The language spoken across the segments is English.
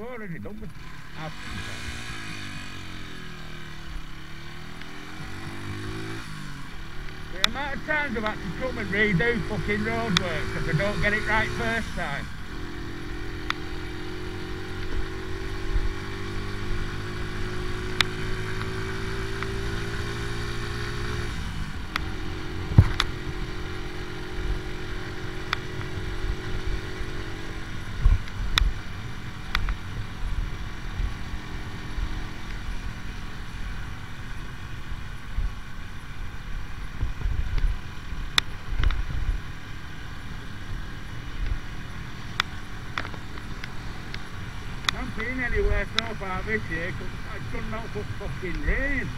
already half The amount of times I've had to come and redo fucking roadwork because I don't get it right first time. I'm anywhere so far this year because it's done not but fucking rain.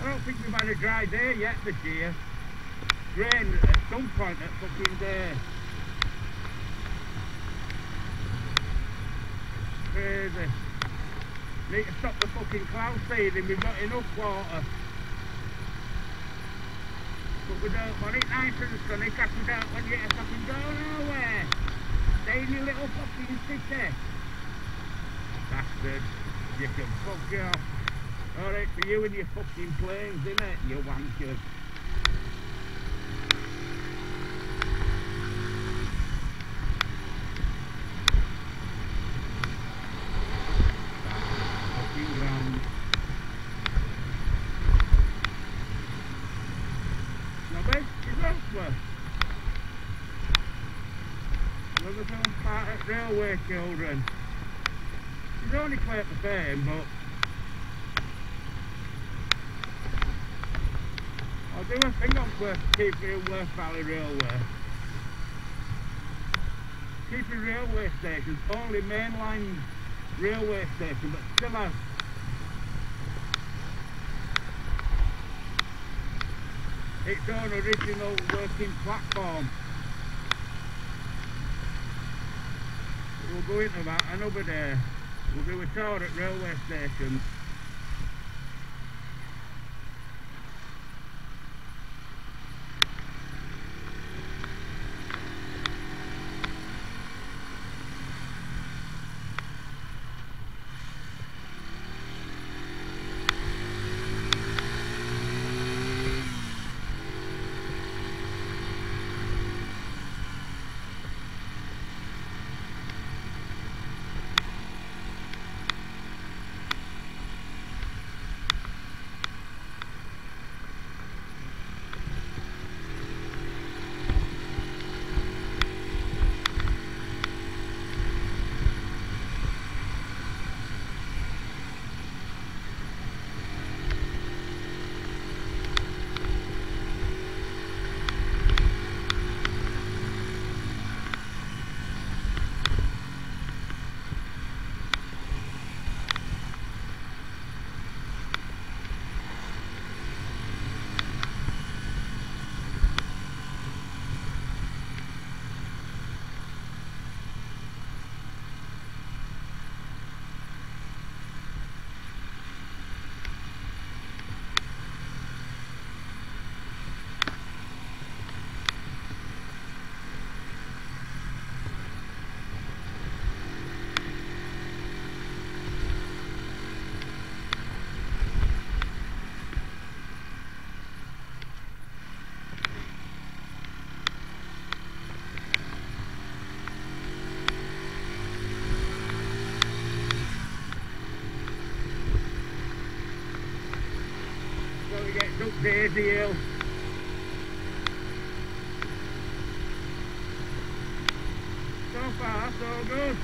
I don't think we've had a dry day yet this year. Rain at some point at fucking day. Crazy. Need to stop the fucking cloud seeding, we've got enough water. But we don't want it nice and sunny because we don't want you to fucking go nowhere. Stay in your little fucking city. Bastard. You can fuck off. Alright, for you and your fucking planes, innit, you wankers. Fucking grand. Now, where's the Roseworth? Liverpool Part Railway children. Only quite the but I'll do a thing on Worth, Keighley Worth Valley Railway. Keeping railway stations, only mainline railway station, but still has its own original working platform. We'll go into that another day. We'll do a tour at railway stations. Up So far, so good.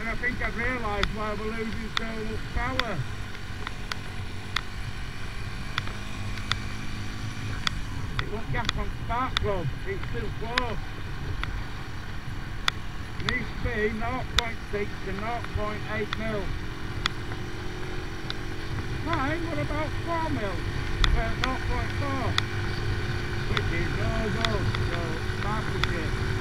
And I think I've realised why we're losing so much power. It won't gas on spark plug, it's still close. Needs to be 0.6 to 0.8 mil. Mine were about 4 mil, uh, 0.4, which is no good, so spark shit.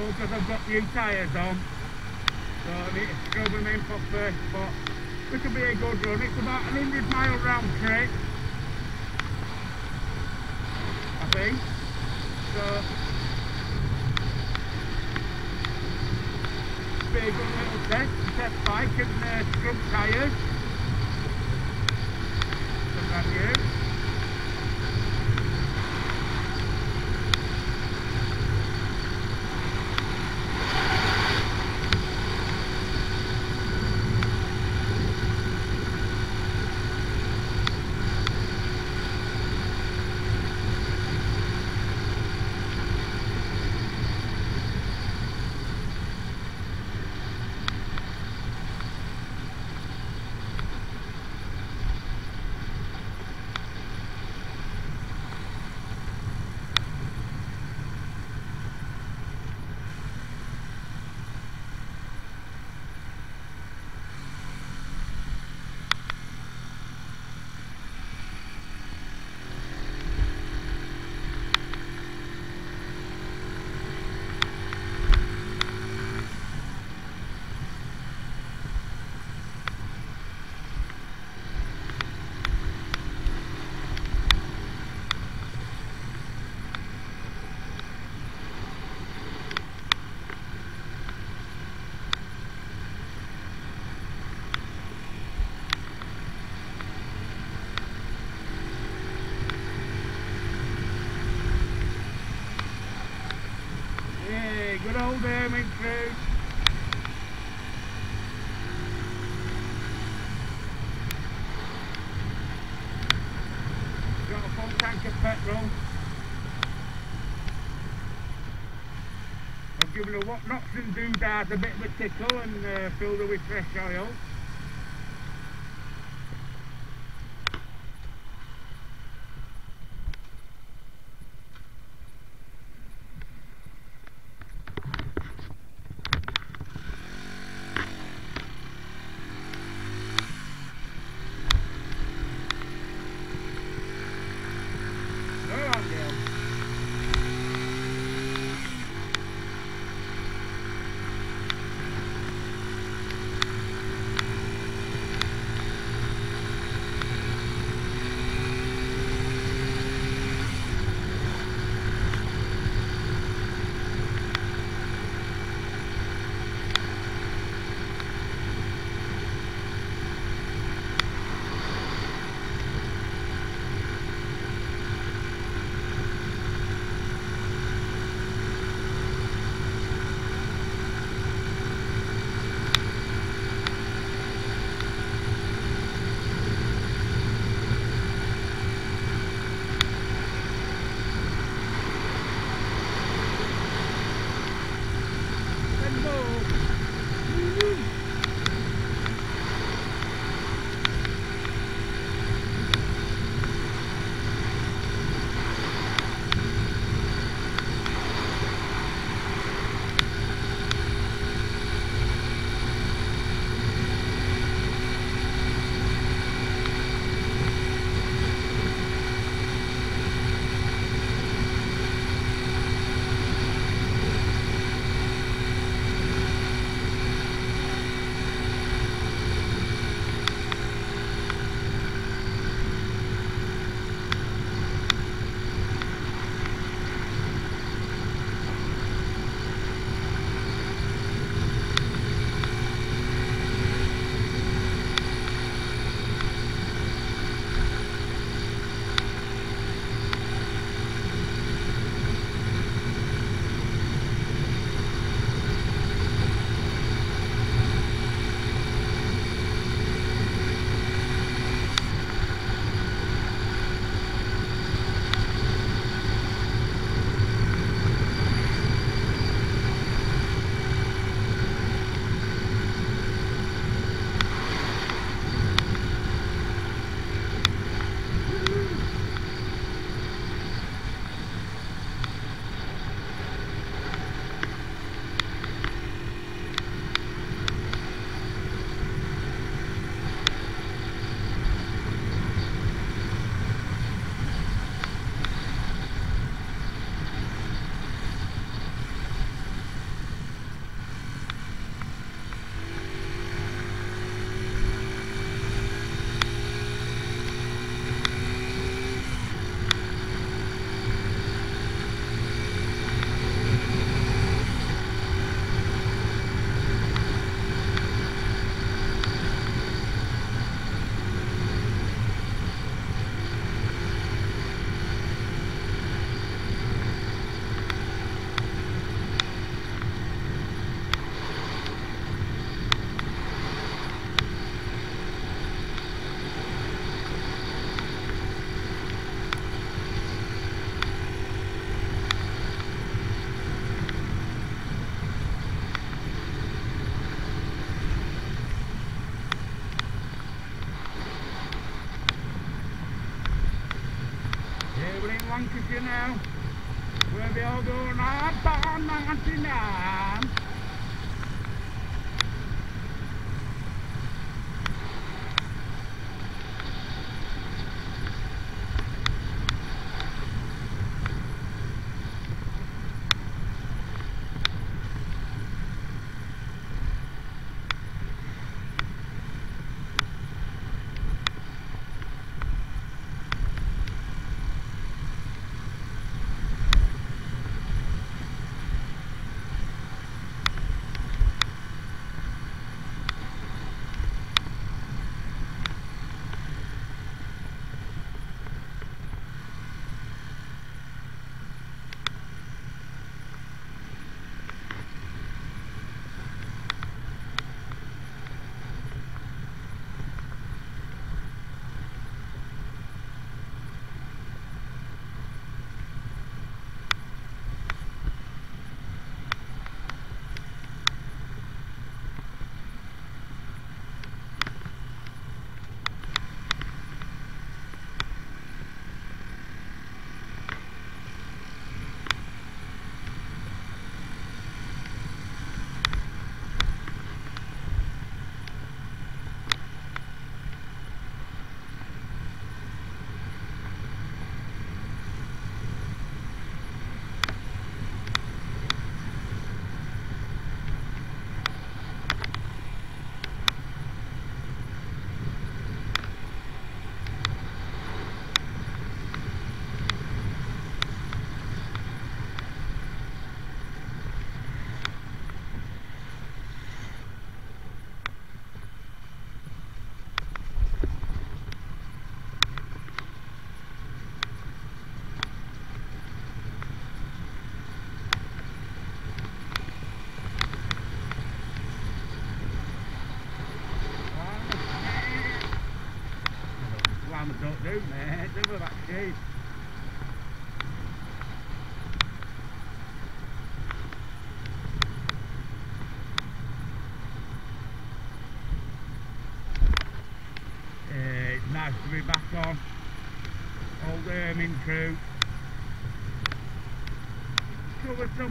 Careful because I've got new tyres on. So I need to scrub them in for first but This will be a good run. It's about an 100 mile round trip. I think. So be a good little test. Test bike and uh, scrub tyres. So brand new. Yeah, good old Hermit crew. Got a full tank of petrol. I've given a what knocks and doodads a bit of a tickle and uh, filled her with fresh oil.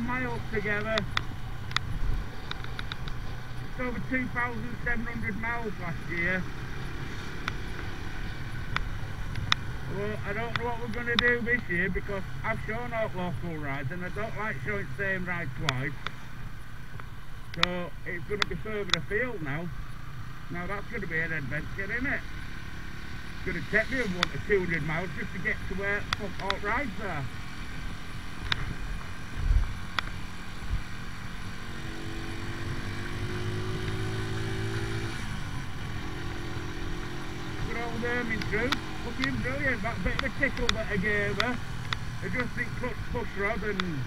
Miles together. It's over 2,700 miles last year. Well, I don't know what we're going to do this year because I've shown off local rides and I don't like showing the same ride twice. So it's going to be further afield now. Now that's going to be an adventure, isn't it? It's going to take me a one to 200 miles just to get to where all rides are. Good old Ermintroude fucking brilliant. That bit of a tickle that I gave her. Adjusting clutch push rod and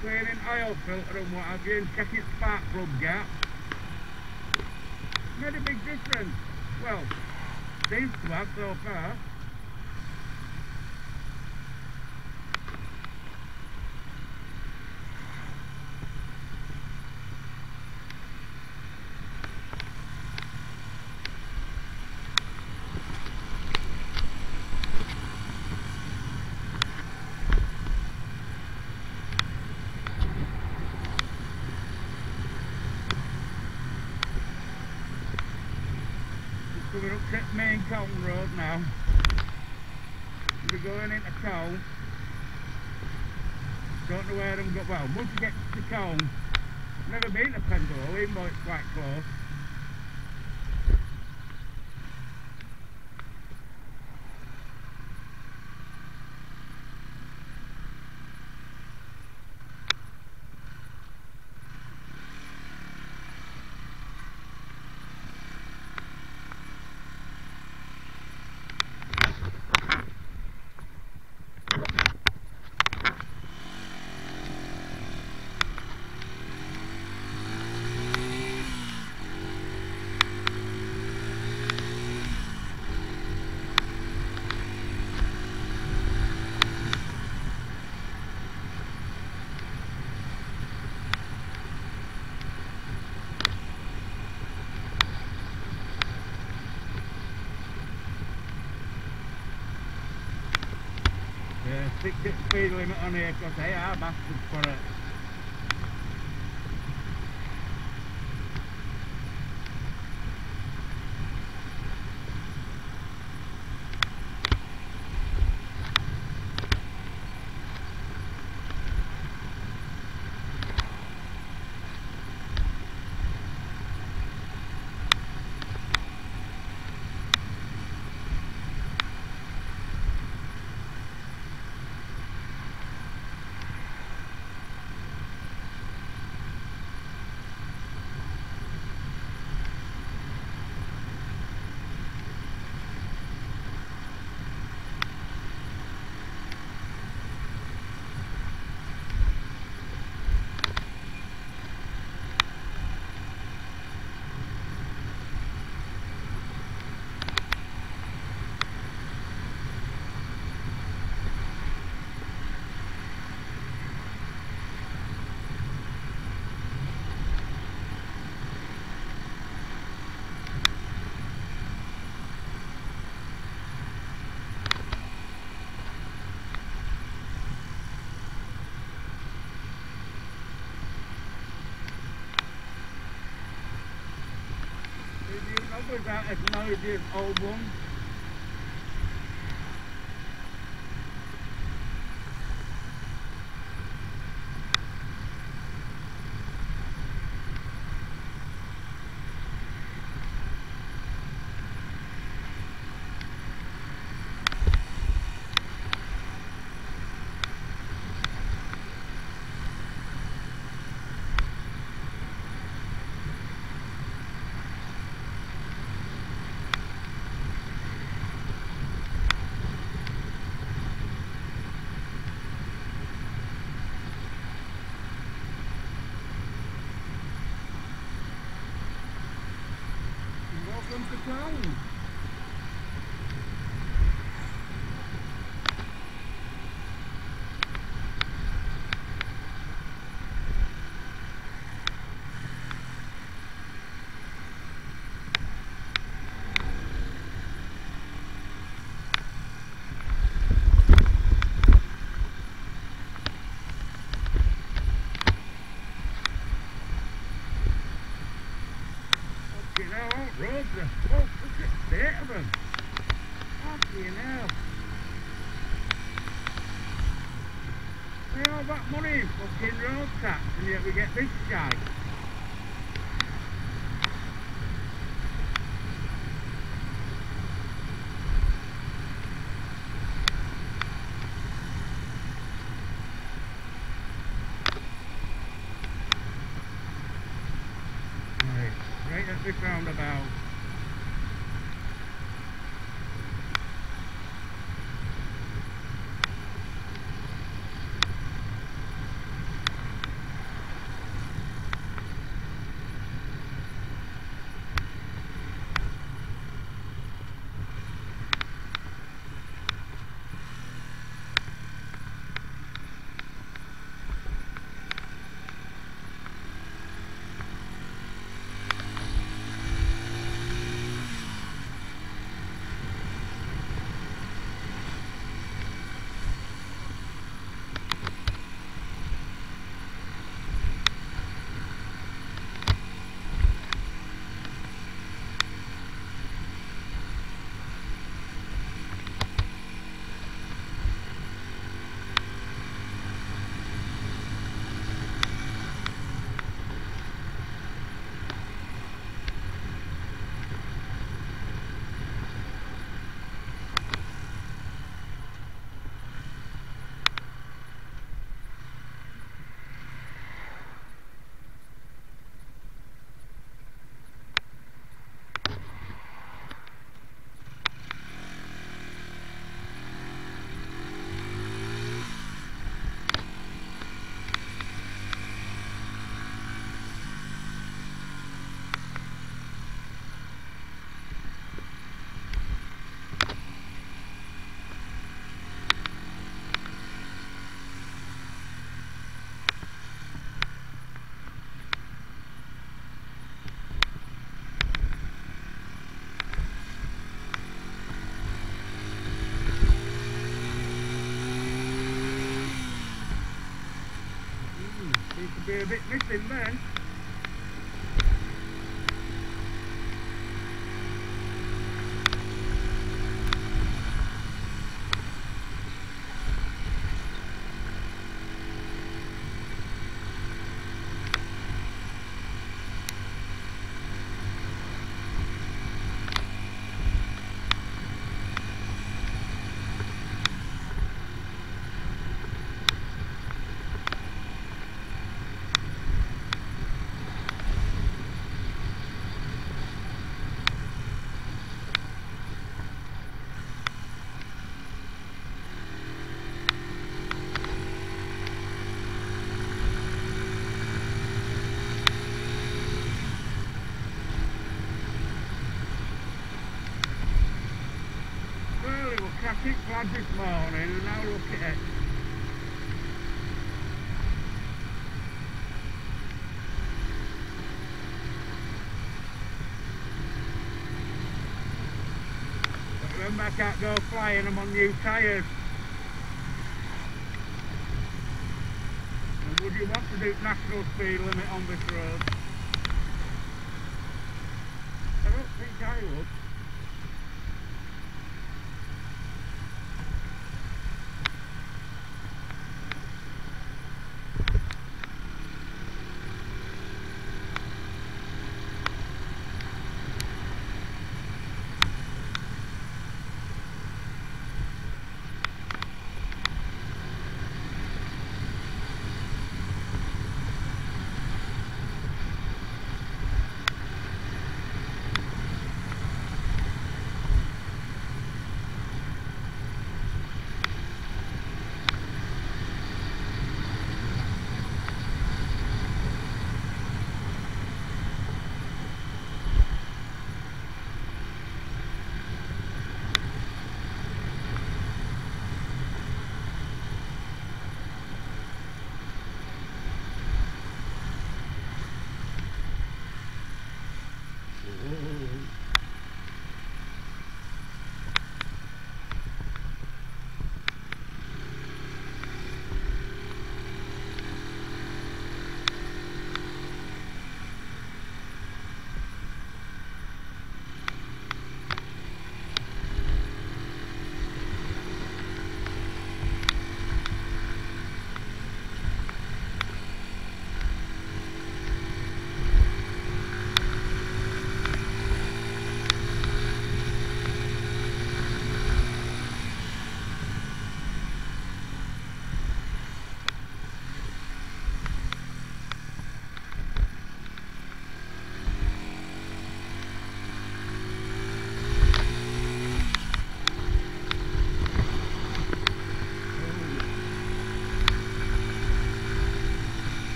cleaning oil filter and what have you and checking spark plug gap. Made a big difference. Well, seems to have so far. coming up to main town road now. We're going into town. Don't know where I'm going. Well, once you get to town, never been to Pendle, even though it's quite close. Speed limit on here because they are bastards for it. You know about as noisy as old one? Welcome to town. Fucking hell, are, oh, look at the state of them. Fucking hell. We all got money in fucking road tax and yet we get this guy. Right, right at this roundabout. Be a bit missing then. Well, it was traffic this morning and now look at it. But remember I can't go flying, I'm on new tyres. And would you want to do national speed limit on this road? I don't think I would.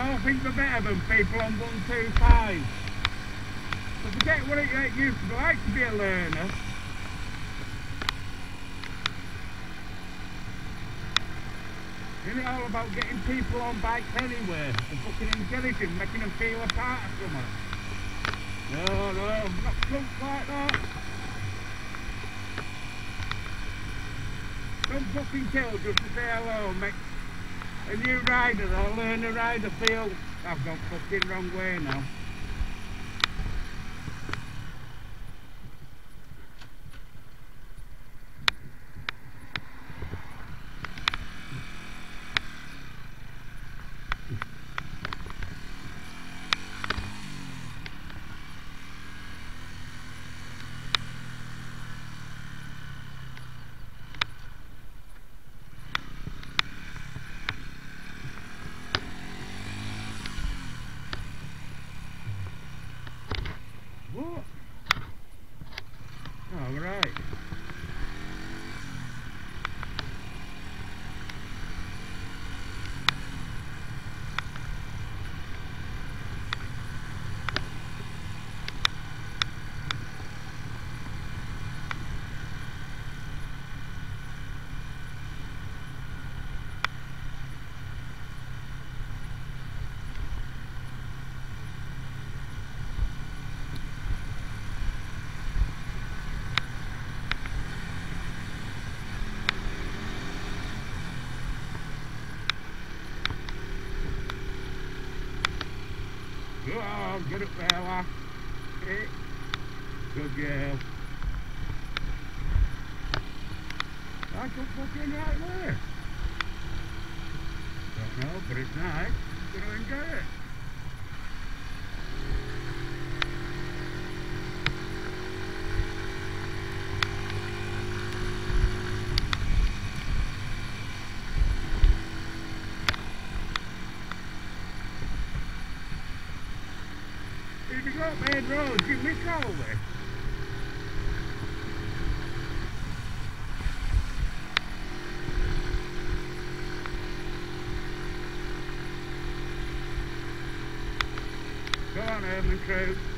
Know, think we're better than people on 125. So forget what it used to be like to be a learner. Isn't it all about getting people on bikes anywhere and fucking intelligent, making them feel a part of something? No, no, I'm not close like that. Don't fucking kill just to say hello, make a new rider or learn to ride the field. I've gone fucking wrong way now. What? All right. Go on, get it, fella. Hey. Good girl. I can fucking right there. Don't know, but it's nice. I'm gonna enjoy it. If you go up main road, give me a call there. Go on, Herman.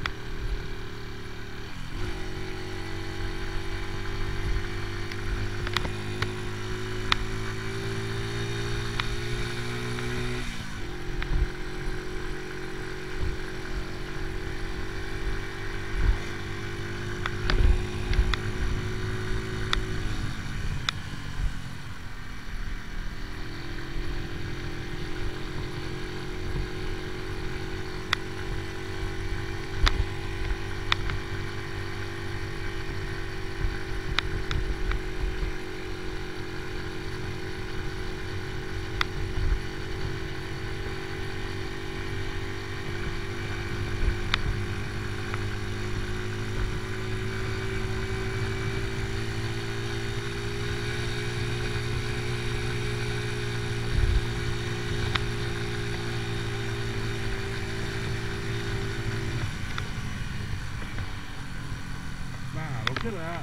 Look at that.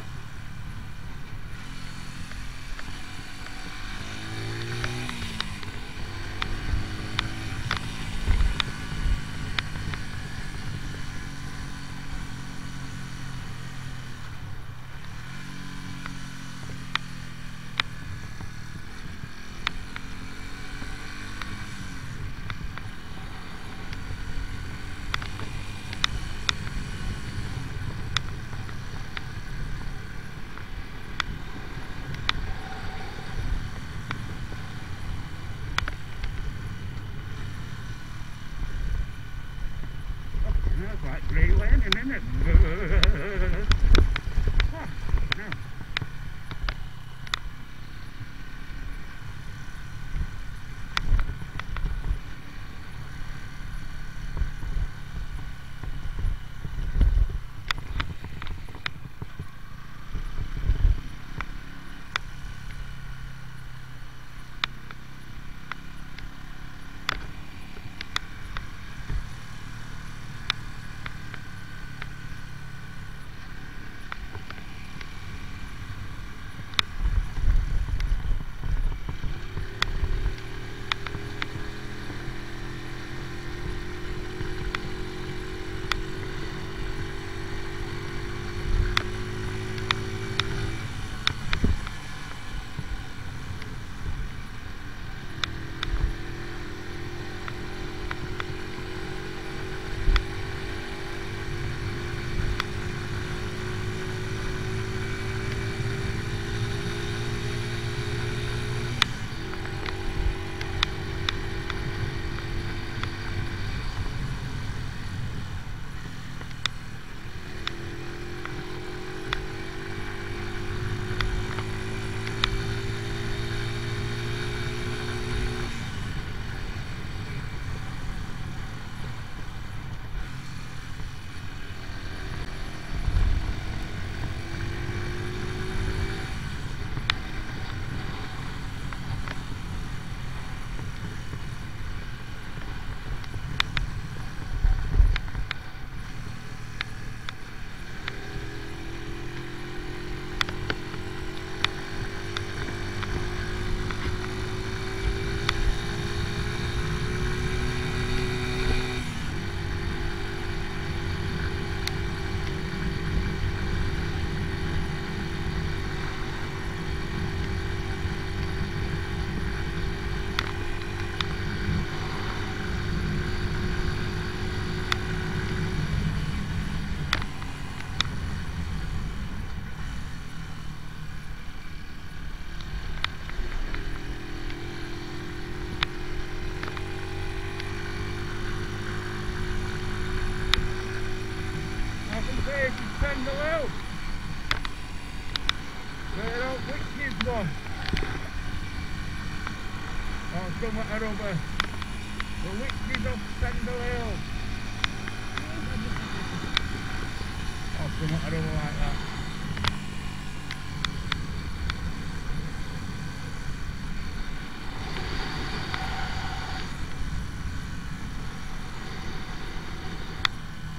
Or somewhere or other. The witches of Pendle Hill. Or somewhere or other like that.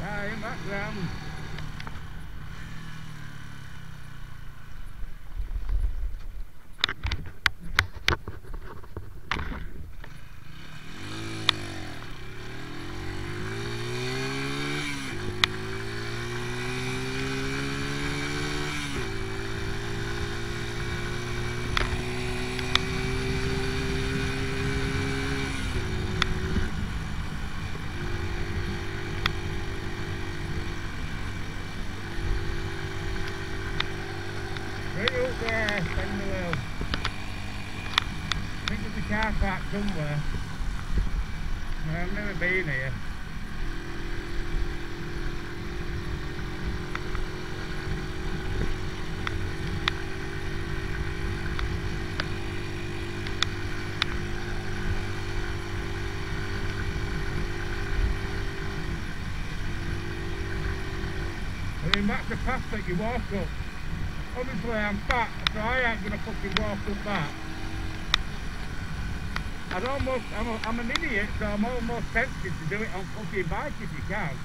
Nah, in background. Right up there, Pendle Hill. I think there's a car park somewhere. I've never been here. I mean, that's the path that you walk up. Obviously, I'm fat, so I ain't gonna fucking walk up that. I'd almost, I'm, I'm an idiot, so I'm almost tempted to do it on fucking bike if you can.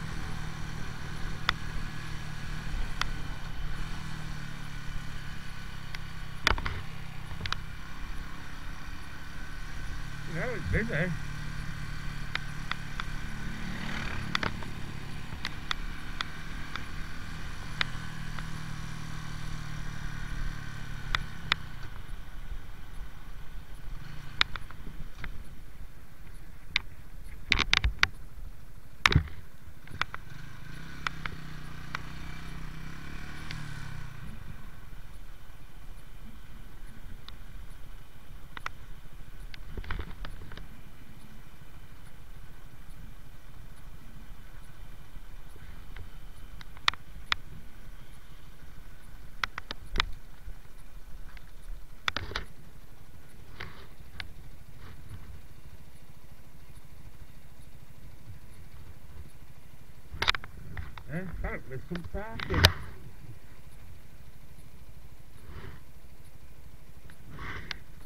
Yeah, it's busy. Yeah, fuck, there's some parking.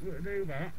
Gotta do that.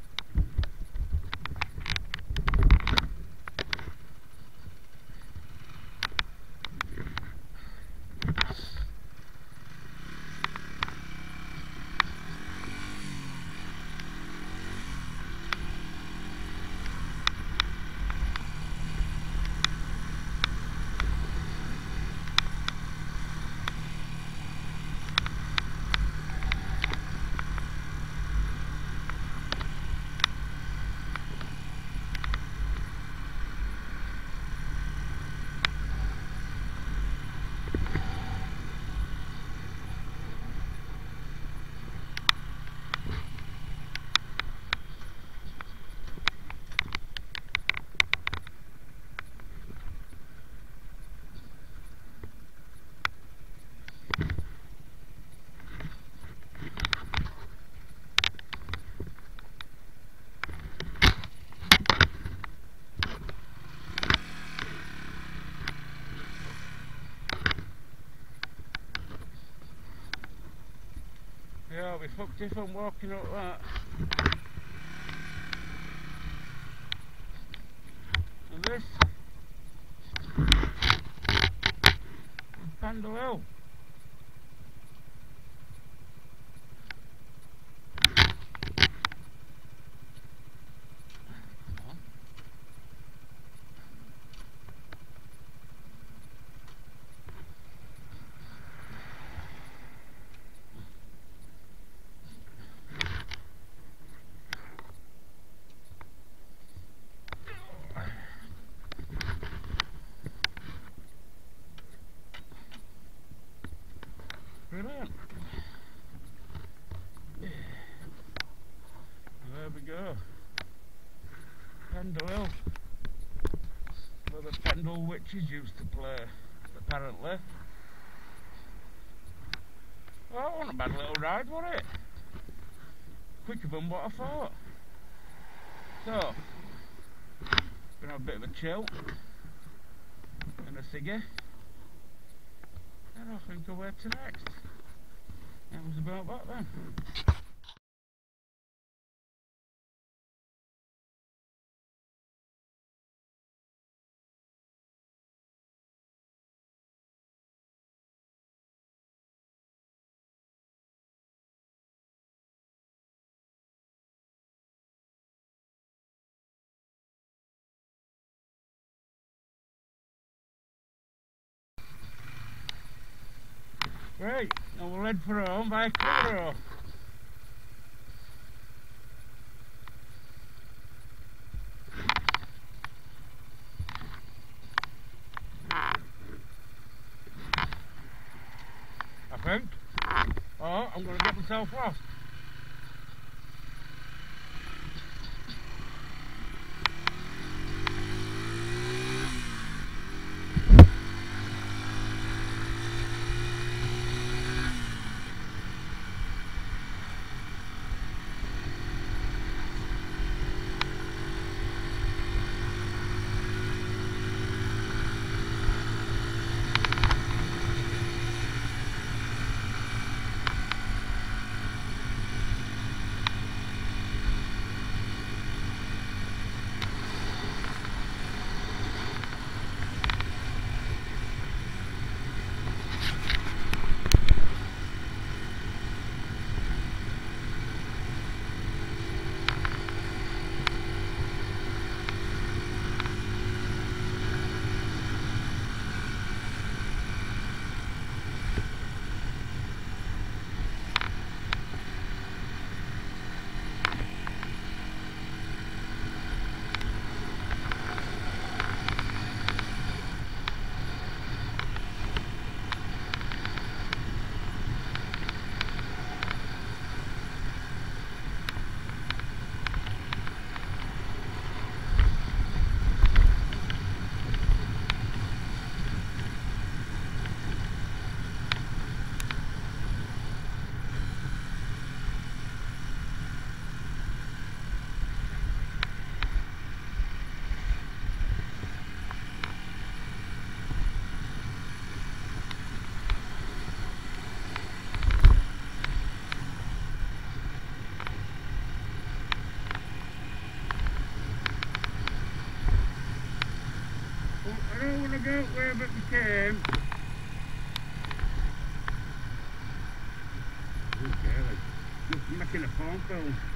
Yeah, be fucked if I'm walking up that. And this is Pendle Hill. Brilliant. There we go. Pendle Hill. Witches used to play, apparently. Not a bad little ride, was it? Quicker than what I thought. So, gonna have a bit of a chill and a ciggy. And I think I'll where to next. That was about that then. Right, now we'll head for home by Clitheroe. I think. Oh, I'm going to get myself lost. Don't want to go came. Okay, like, just making a phone call.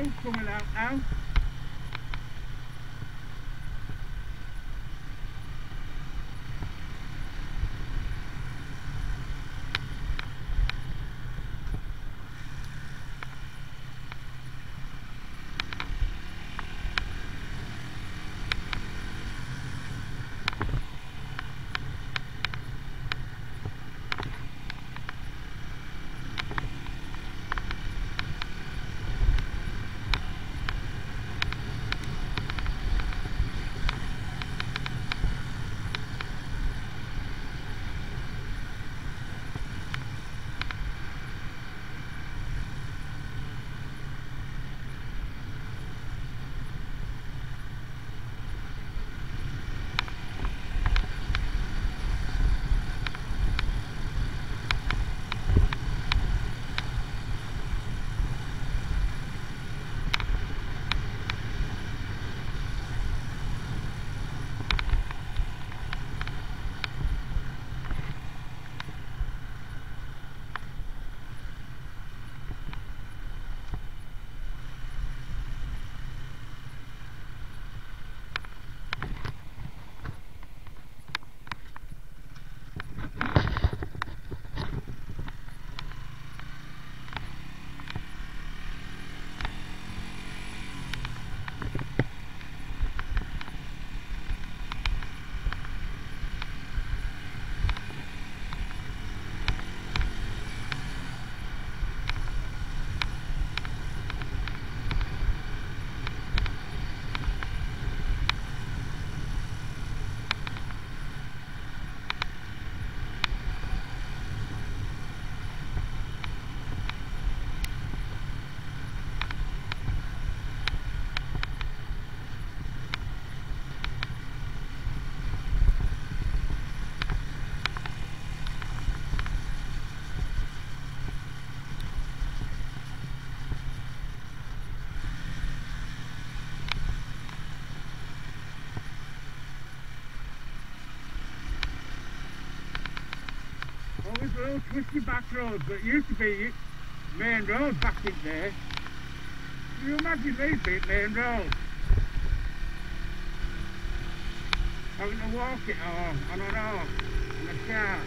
Coming out there's little twisty back road, but it used to be main road back in there. Can you imagine these being main roads? Having to walk it all, on and off, in a car.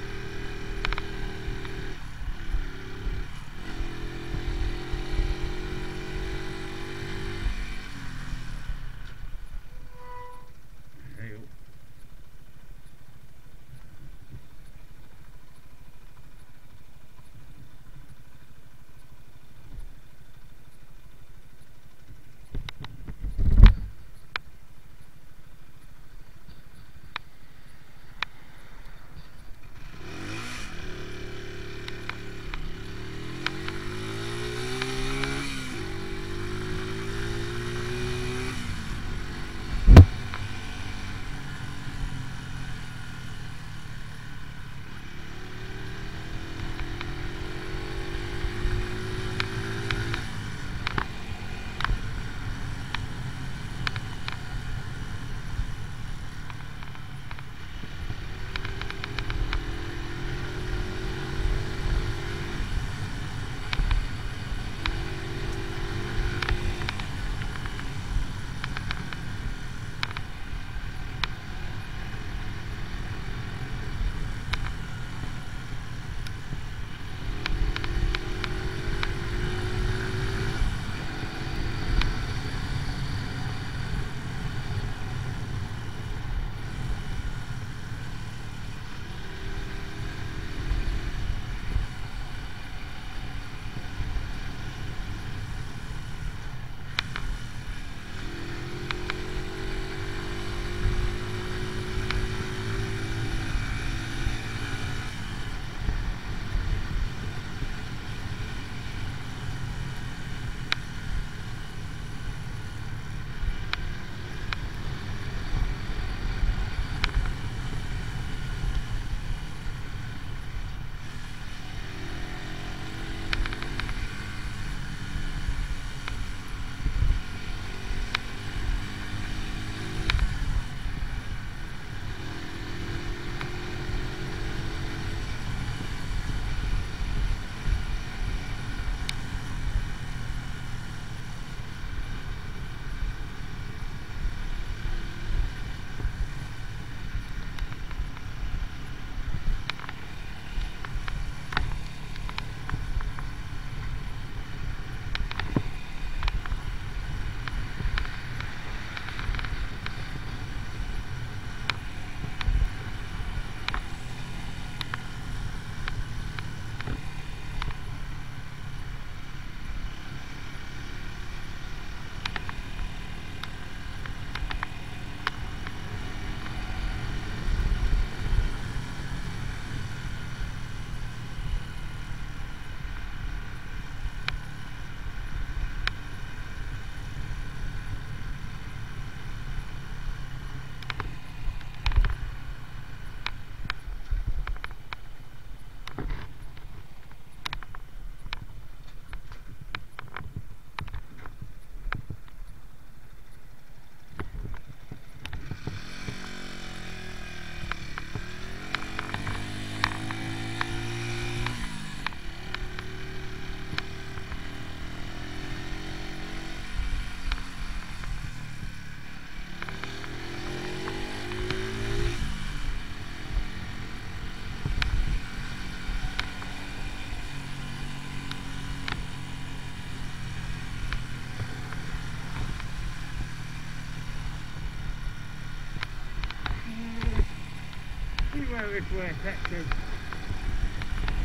Where this way.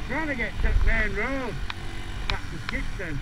Trying to get to main road back to Skipton.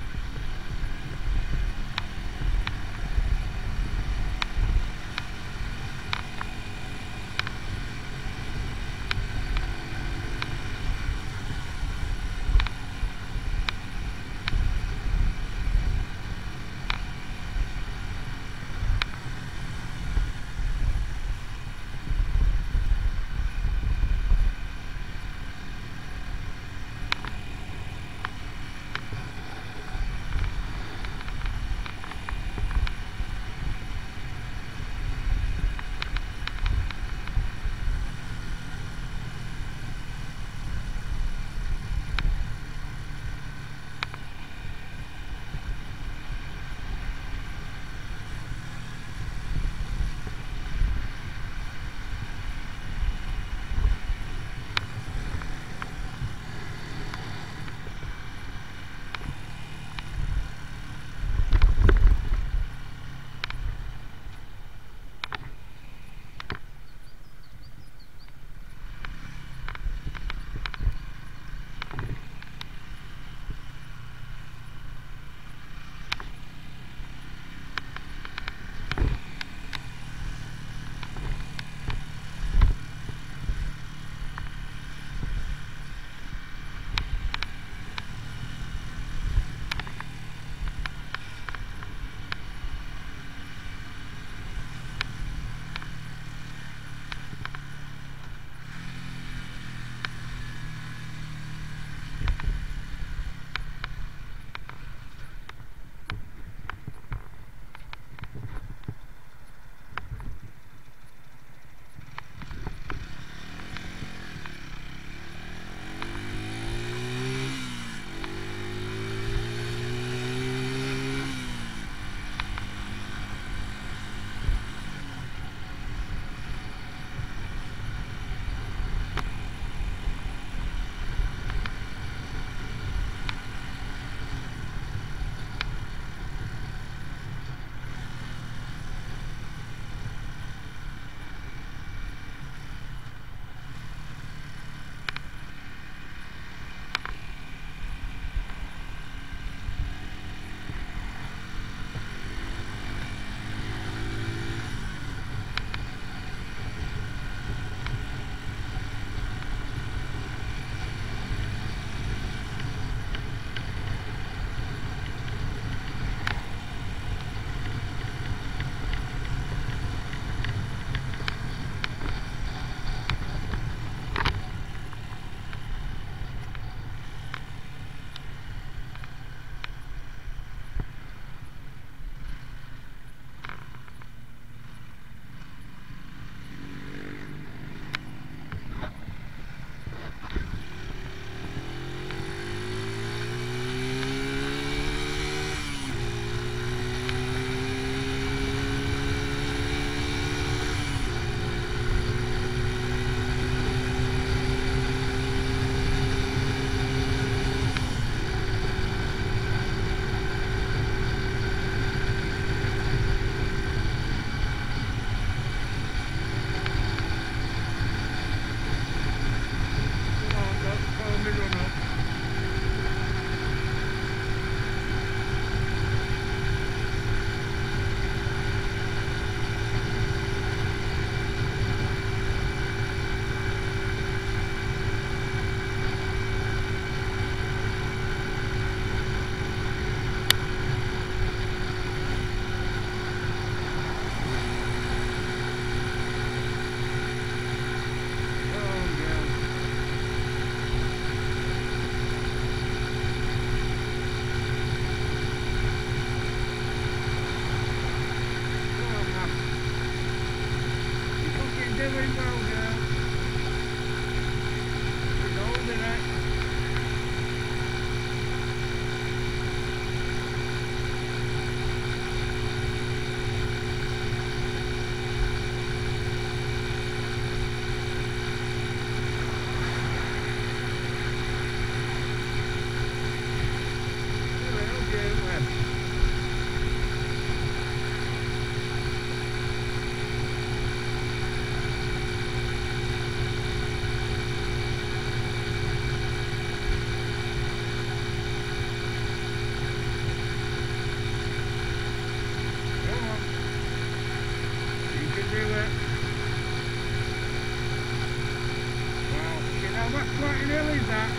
Oh, that's Flatting Hill is that?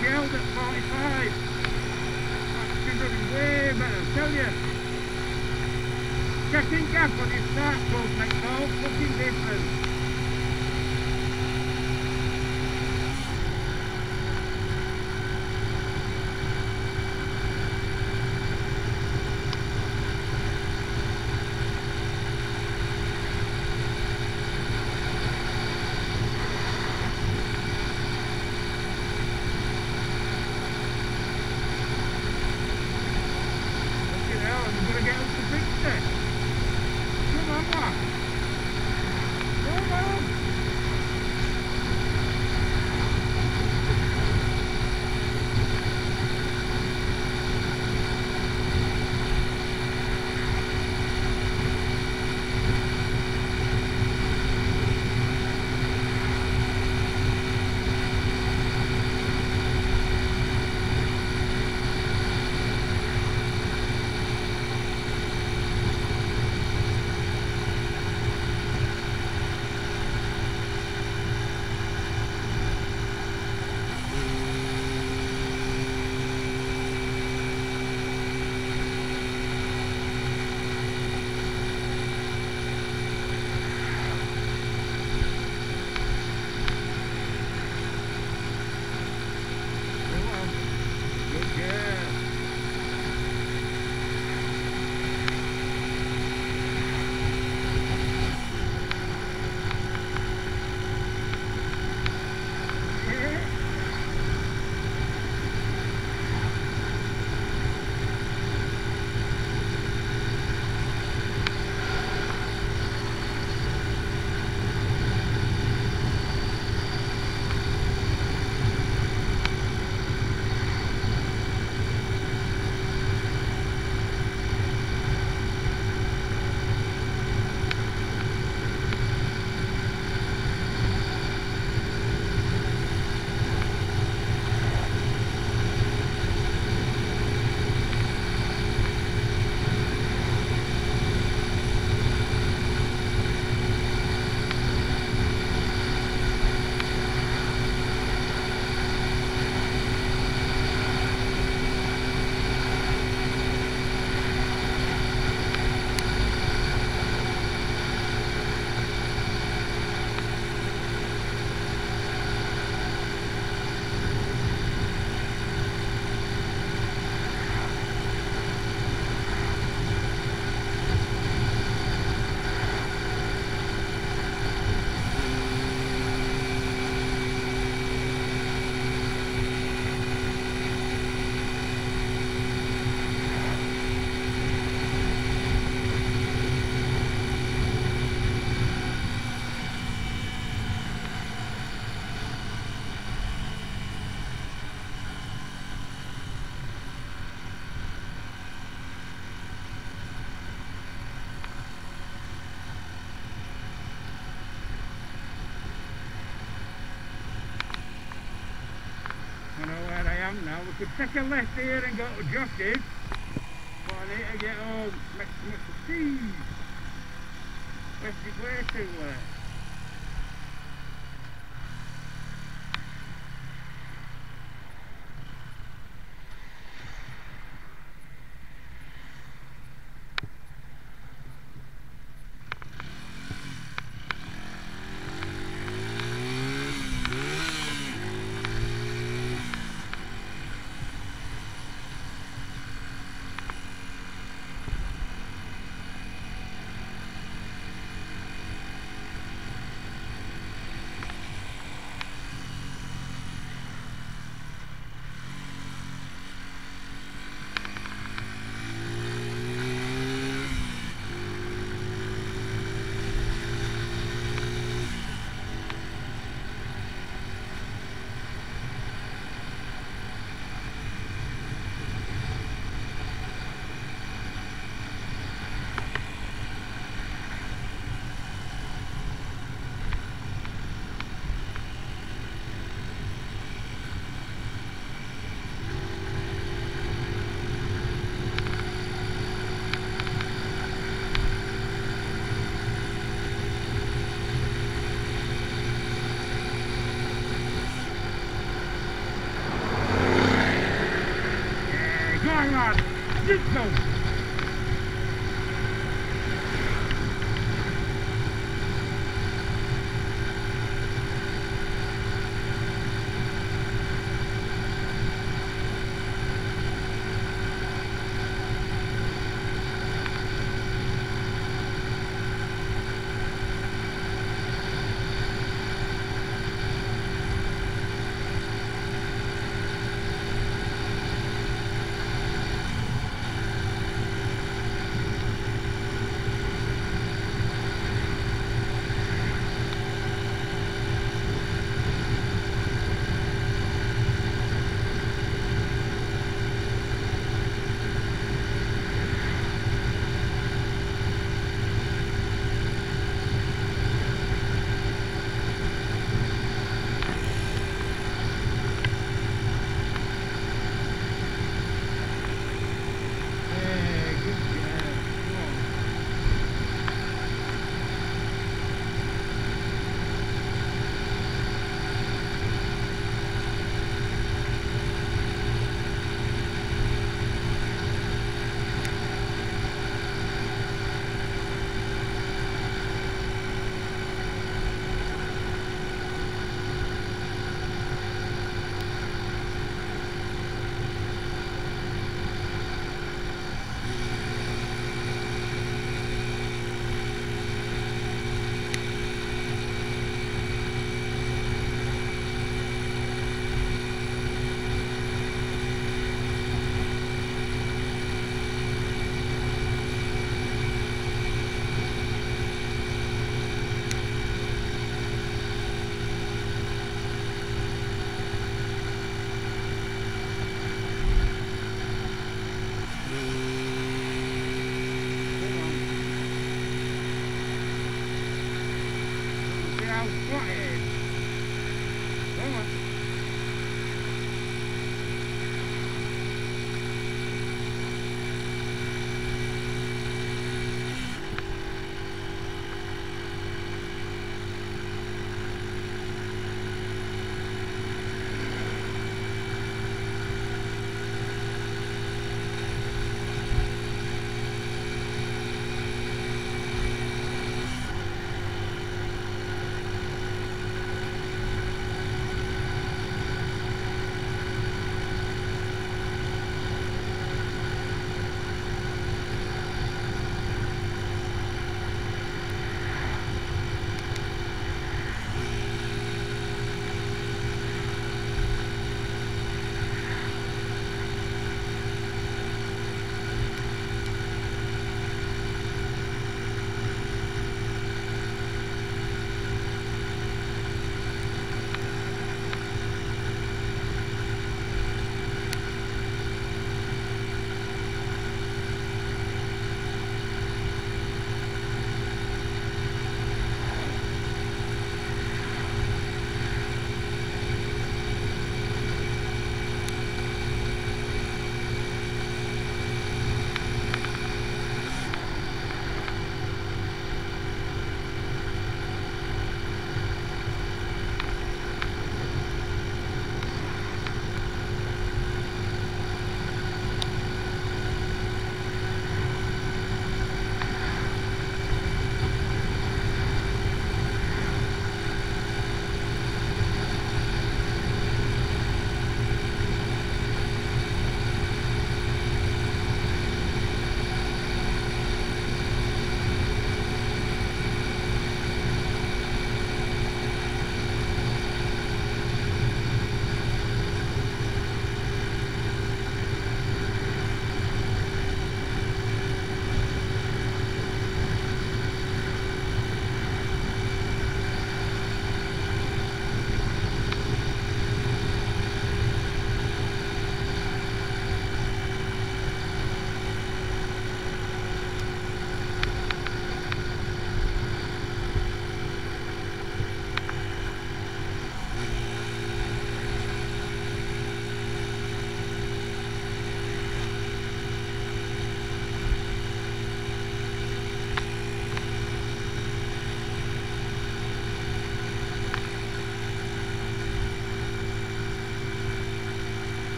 She held at 45. She's running way better, I tell you. Checking gap on his start close makes all fucking difference. Now. We could take a left here and go to Josh's. But I need to get home. Make some tea. West is way too late.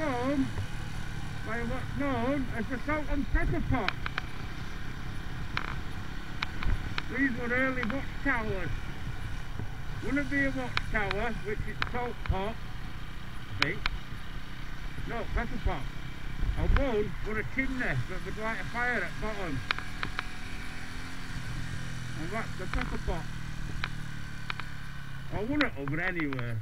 By what's known as the salt and pepper pot. These were early watchtowers. One be a watchtower, which is salt pot, see? No, pepper pot. And one were a chimney that would light a fire at bottom. And that's the pepper pot. I it over anywhere.